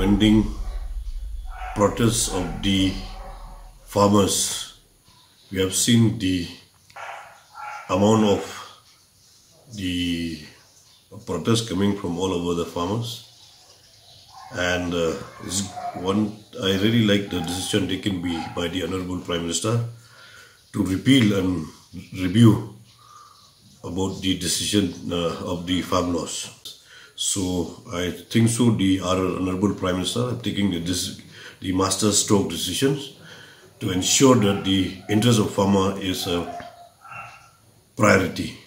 pending protest of the farmers. We have seen the amount of the protest coming from all over the farmers and uh, one I really like the decision taken by, by the Honorable Prime Minister to repeal and review about the decision uh, of the farm laws. So I think so the our Honorable Prime Minister taking the, this, the master stroke decisions to ensure that the interest of farmer is a priority.